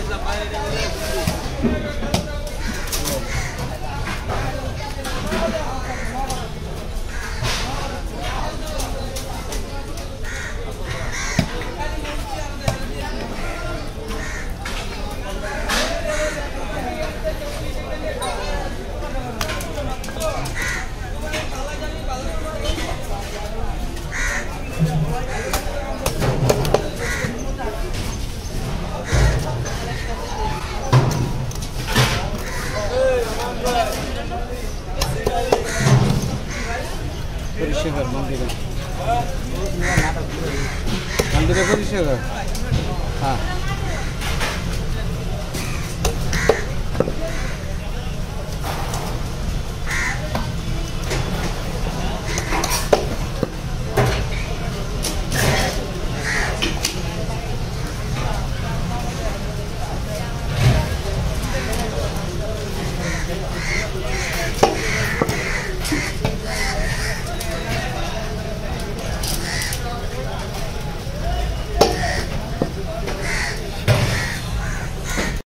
Ich bin der Ball, der পরিষেবার মন্দিরে। মন্দিরে পরিষেবা হ্যাঁ।